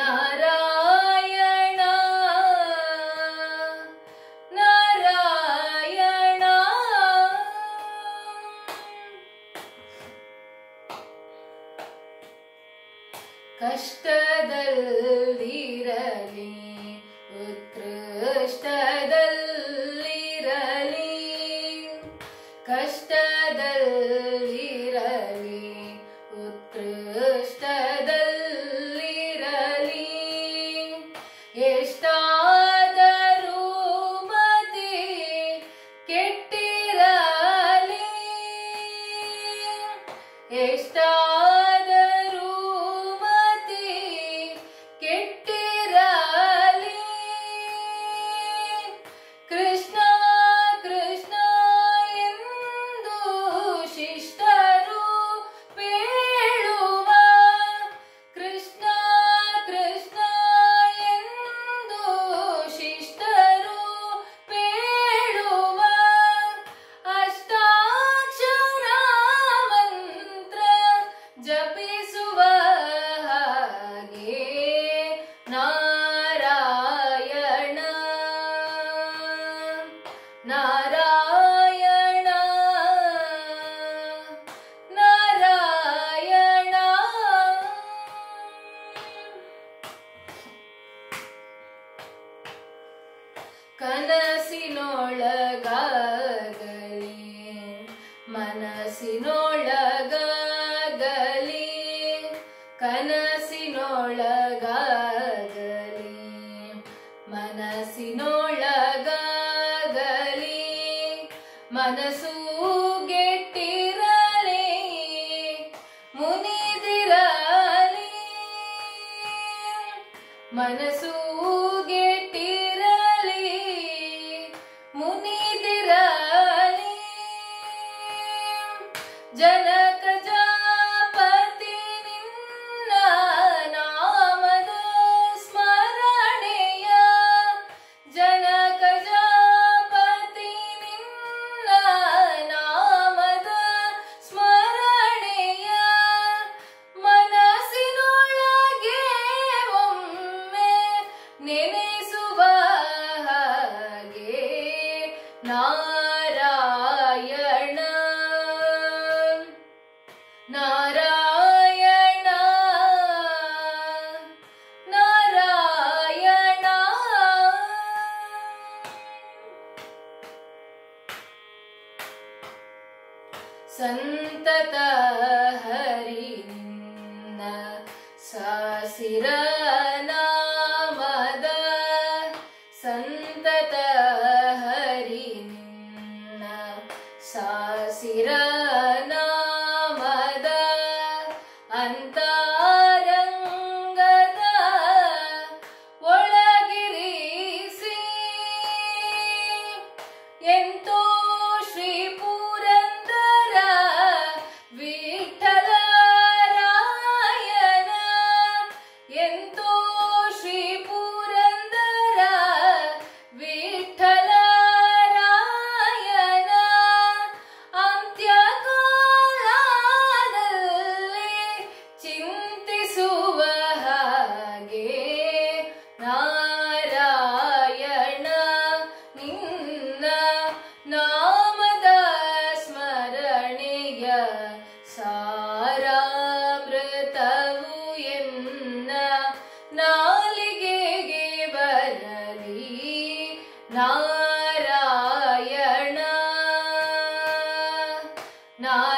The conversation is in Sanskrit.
ारायण नारायणा। कष्टदल ಜಪಿಸುವ ಹಾಗೆ ನಾರಾಯಣ ನಾರಾಯಣ ನಾರಾಯಣ ಕನಸಿನೊಳಗಾಗಲಿ ಮನಸ್ಸು ಗೆಟ್ಟಿರಲಿ ಮುನಿದಿರಲಿ. ಮನಸ್ಸು ारायण नारायण। नारायणा। सन्तत हरि ससिरनामद सन्त canta Na